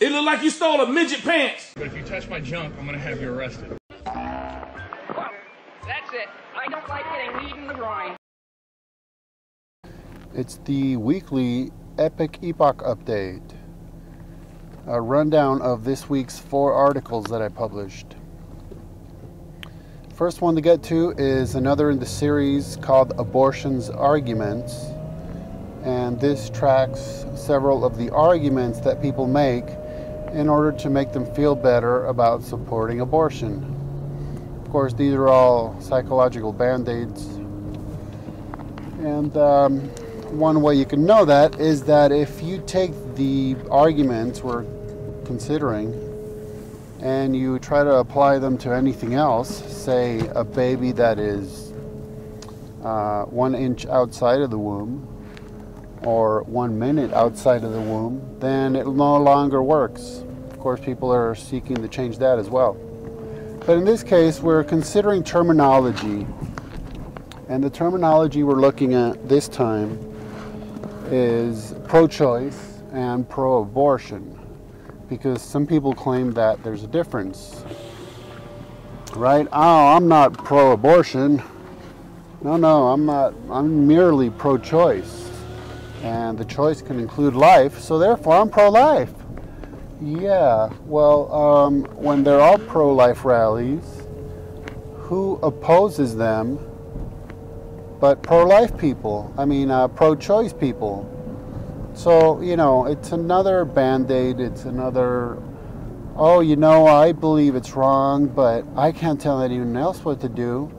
It looked like you stole a midget pants. But if you touch my junk, I'm gonna have you arrested. That's it. I don't like getting kneed in the groin. It's the weekly Epic Epoch update. A rundown of this week's four articles that I published. First one to get to is another in the series called Abortion's Arguments. And this tracks several of the arguments that people make in order to make them feel better about supporting abortion. Of course, these are all psychological band aids. And um, one way you can know that is that if you take the arguments we're considering and you try to apply them to anything else, say a baby that is uh, one inch outside of the womb or one minute outside of the womb, then it no longer works. Of course, people are seeking to change that as well. But in this case, we're considering terminology. And the terminology we're looking at this time is pro choice and pro abortion. Because some people claim that there's a difference. Right? Oh, I'm not pro abortion. No, no, I'm not. I'm merely pro choice and the choice can include life, so therefore I'm pro life. Yeah, well, um, when they're all pro life rallies, who opposes them but pro life people? I mean, uh, pro choice people. So, you know, it's another band aid, it's another, oh, you know, I believe it's wrong, but I can't tell anyone else what to do.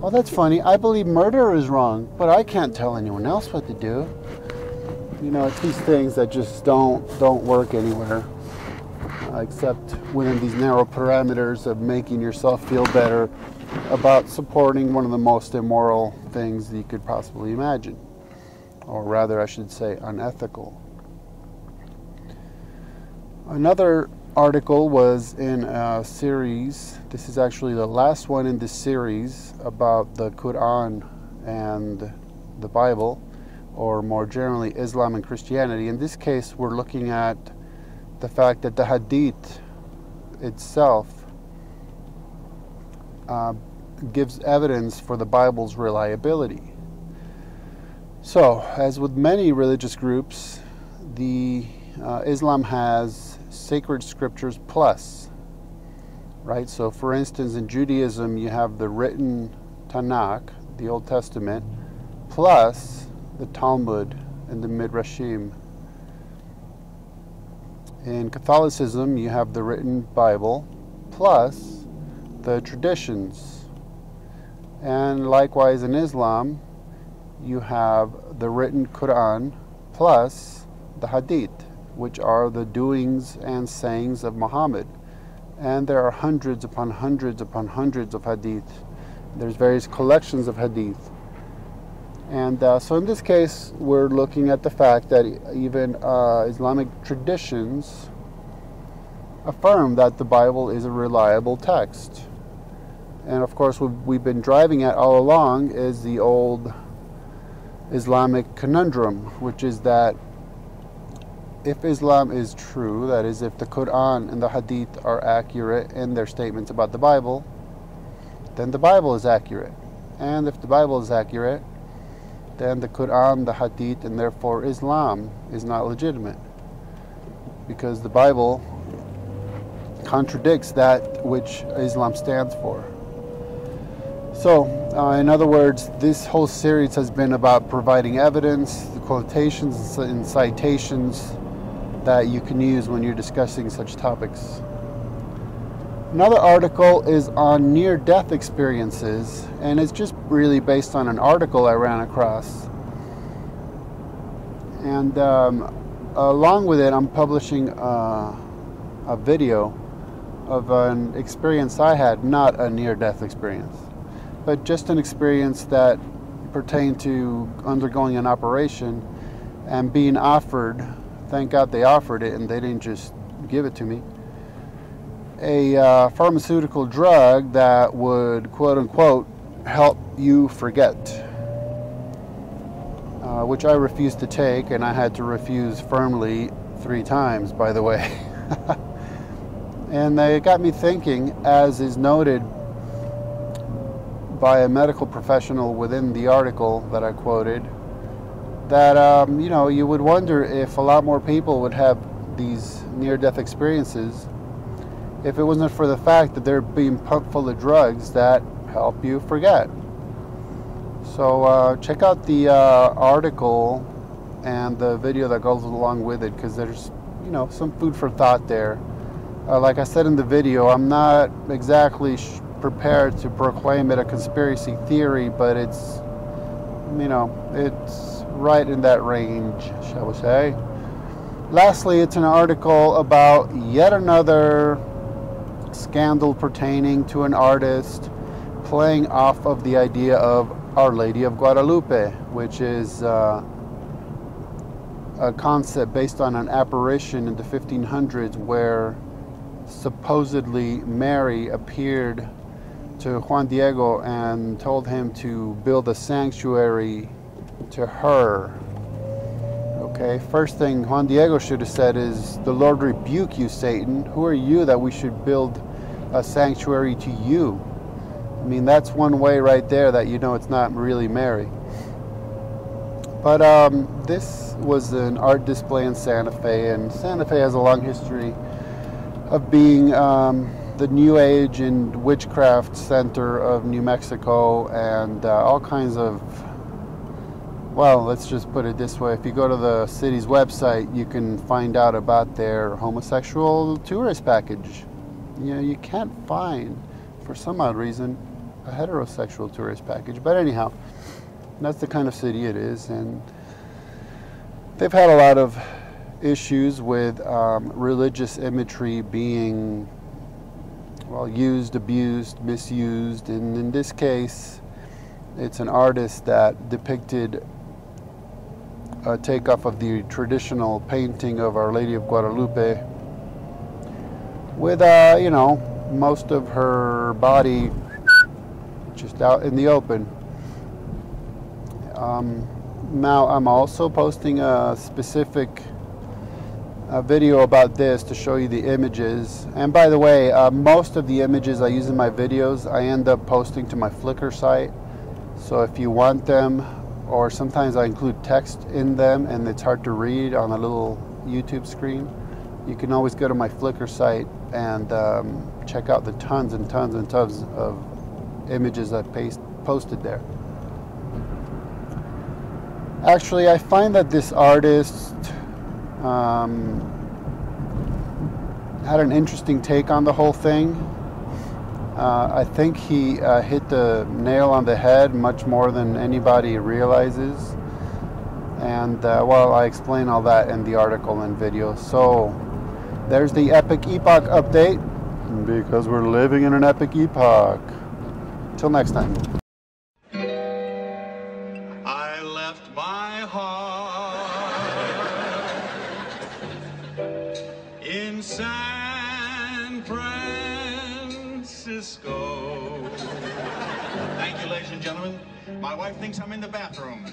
Oh, that's funny. I believe murder is wrong, but I can't tell anyone else what to do you know, it's these things that just don't don't work anywhere, uh, except within these narrow parameters of making yourself feel better about supporting one of the most immoral things you could possibly imagine, or rather, I should say, unethical. Another article was in a series. This is actually the last one in this series about the Quran and the Bible or more generally Islam and Christianity. In this case, we're looking at the fact that the Hadith itself uh, gives evidence for the Bible's reliability. So, as with many religious groups, the uh, Islam has sacred scriptures plus, right? So, for instance, in Judaism, you have the written Tanakh, the Old Testament, plus the Talmud and the Midrashim. In Catholicism, you have the written Bible plus the traditions. And likewise in Islam, you have the written Quran plus the Hadith, which are the doings and sayings of Muhammad. And there are hundreds upon hundreds upon hundreds of Hadith. There's various collections of Hadith. And uh, so in this case, we're looking at the fact that even uh, Islamic traditions affirm that the Bible is a reliable text. And of course, what we've been driving at all along is the old Islamic conundrum, which is that if Islam is true, that is, if the Quran and the Hadith are accurate in their statements about the Bible, then the Bible is accurate. And if the Bible is accurate, then the Quran, the Hadith, and therefore Islam is not legitimate. Because the Bible contradicts that which Islam stands for. So, uh, in other words, this whole series has been about providing evidence, the quotations and citations that you can use when you're discussing such topics. Another article is on near death experiences, and it's just really based on an article I ran across. And um, along with it, I'm publishing uh, a video of an experience I had, not a near death experience, but just an experience that pertained to undergoing an operation and being offered. Thank God they offered it and they didn't just give it to me a uh, pharmaceutical drug that would quote unquote help you forget. uh, which I refused to take, and I had to refuse firmly three times, by the way. and they got me thinking, as is noted by a medical professional within the article that I quoted, that um, you know you would wonder if a lot more people would have these near-death experiences if it wasn't for the fact that they're being pumped full of drugs that help you forget. So uh, check out the uh, article and the video that goes along with it because there's you know some food for thought there. Uh, like I said in the video, I'm not exactly prepared to proclaim it a conspiracy theory, but it's you know it's right in that range, shall we say. Lastly, it's an article about yet another scandal pertaining to an artist playing off of the idea of Our Lady of Guadalupe, which is uh, a concept based on an apparition in the 1500s where supposedly Mary appeared to Juan Diego and told him to build a sanctuary to her. Okay, first thing Juan Diego should have said is, The Lord rebuke you, Satan. Who are you that we should build a sanctuary to you? I mean, that's one way right there that you know it's not really Mary. But um, this was an art display in Santa Fe, and Santa Fe has a long history of being um, the New Age and witchcraft center of New Mexico, and uh, all kinds of. Well, let's just put it this way: if you go to the city's website, you can find out about their homosexual tourist package. You know, you can't find, for some odd reason, a heterosexual tourist package. But anyhow, that's the kind of city it is, and they've had a lot of issues with um, religious imagery being well used, abused, misused, and in this case, it's an artist that depicted a takeoff of the traditional painting of Our Lady of Guadalupe with, uh, you know, most of her body just out in the open. Um, now I'm also posting a specific uh, video about this to show you the images. And by the way, uh, most of the images I use in my videos, I end up posting to my Flickr site. So if you want them, or sometimes I include text in them and it's hard to read on a little YouTube screen, you can always go to my Flickr site and um, check out the tons and tons and tons of images I paste, posted there. Actually, I find that this artist um, had an interesting take on the whole thing. Uh, I think he uh, hit the nail on the head much more than anybody realizes. And uh, well, I explain all that in the article and video. So there's the Epic Epoch update because we're living in an epic epoch. Till next time. In San Francisco. Thank you, ladies and gentlemen. My wife thinks I'm in the bathroom.